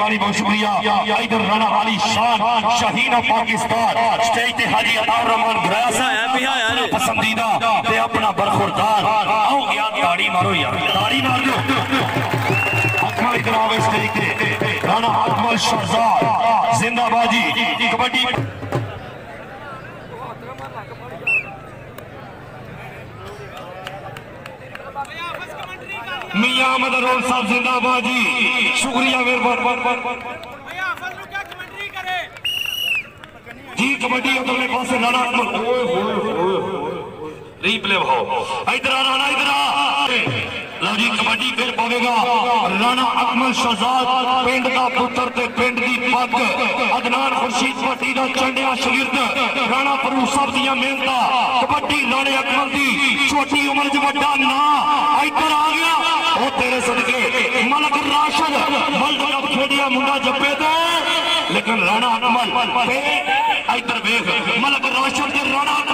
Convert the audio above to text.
بہت شکریہ۔ ادھر رانا علی شان شہین آف پاکستان۔ سٹیج تے حاجی عطا رحمان گرایا اپنا پسندیدہ تے اپنا برخوردار۔ آؤ گیا تاڑی مارو یار۔ تاڑی مار دو۔ اکمل ادھر آوے سٹیج تے۔ رانا اکمل شہزاد زندہ باجی کبڈی۔ میاں احمد ارول صاحب زندہ باجی شکریہ مہربان۔ جی کبڈی ادھر پاسے رانا ہوئے ریپلے بھاؤ ادھر آ رانا ادھر جی کبڈی پھر پاوے گا رانا اکمل شہزاد پنڈ دا پتر تے پنڈ دی پگ عدنان خورشید پٹی دا چنڈیا شگرد رانا پرو صاحب دیاں محنتاں کبڈی رانے اکمل دی چھوٹی عمر جو بڑا نا ادھر آ گیا وہ تیرے صدقے ملک راشد ورلڈ کپ کھیڈیا منڈا جپے تے لیکن رانا اکمل تے ادھر ویکھ ملک راشد تے رانا اکمل